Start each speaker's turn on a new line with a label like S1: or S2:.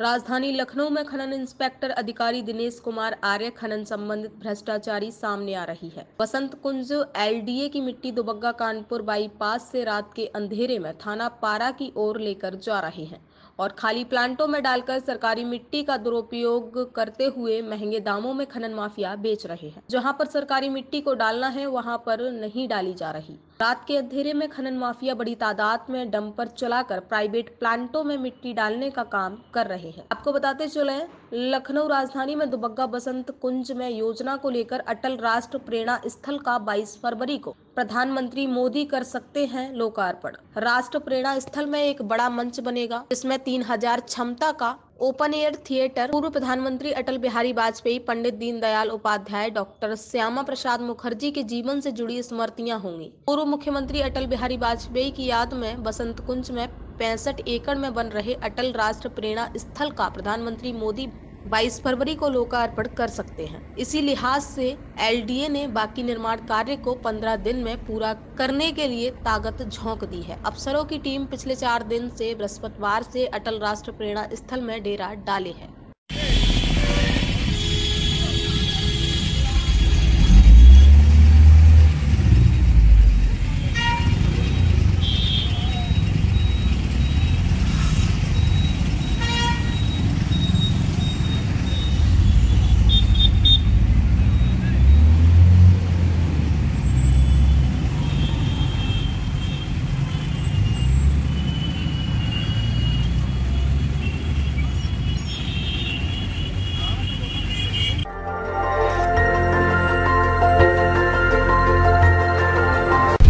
S1: राजधानी लखनऊ में खनन इंस्पेक्टर अधिकारी दिनेश कुमार आर्य खनन संबंधित भ्रष्टाचारी सामने आ रही है। वसंत कुंज एलडीए की मिट्टी दुबग्गा कानपुर बाईपास से रात के अंधेरे में थाना पारा की ओर लेकर जा रहे हैं। और खाली प्लांटों में डालकर सरकारी मिट्टी का दुरुपयोग करते हुए महँगे दामों में खनन माफिया बेच रहे हैं। जहाँ पर सरकारी मिट्टी को डालना है, वहाँ पर नहीं डाली जा रही। रात के अंधेरे में खनन माफिया बड़ी तादाद में डंपर चलाकर प्राइवेट प्लांटों में मिट्टी डालने का काम कर रहे हैं। आपको बताते चले, लखनऊ राजधानी में दुबग्गा बसंत कुंज में योजना को लेकर अटल राष्ट्र प्रेरणा स्थल का 22 फरवरी को प्रधानमंत्री मोदी कर सकते हैं लोकार्पण। राष्ट्र प्रेरणा स्थल में एक बड़ा मंच बनेगा, जिसमें तीन हज़ार क्षमता का ओपन एयर थिएटर, पूर्व प्रधानमंत्री अटल बिहारी वाजपेयी, पंडित दीनदयाल उपाध्याय, डॉक्टर श्यामा प्रसाद मुखर्जी के जीवन से जुड़ी स्मृतियाँ होंगी। पूर्व मुख्यमंत्री अटल बिहारी वाजपेयी की याद में बसंत कुंज में पैंसठ एकड़ में बन रहे अटल राष्ट्र प्रेरणा स्थल का प्रधानमंत्री मोदी 22 फरवरी को लोकार्पण कर सकते हैं। इसी लिहाज से एलडीए ने बाकी निर्माण कार्य को 15 दिन में पूरा करने के लिए ताकत झोंक दी है। अफसरों की टीम पिछले चार दिन से बृहस्पतिवार से अटल राष्ट्र प्रेरणा स्थल में डेरा डाले है।